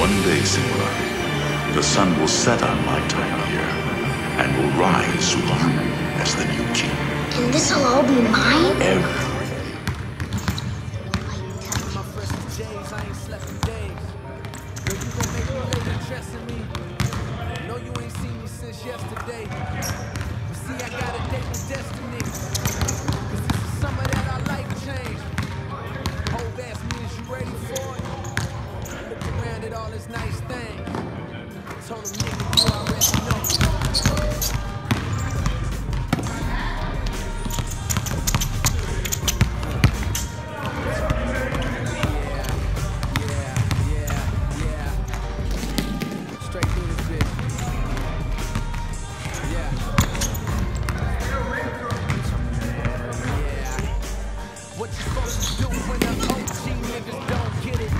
One day, Simula, the sun will set on my time here and will rise Sulan as the new king. And this'll all be mine? Everything. My fresh as J's, I ain't slept in days. Girl, you gon' make me late dressing me. Know you ain't seen me since yesterday. See, I got a date with destiny. At nice things. Told him, nigga, you already know. Yeah, yeah, yeah. Straight through this bitch. Yeah. Yeah. What you supposed to do when the OG niggas don't get it?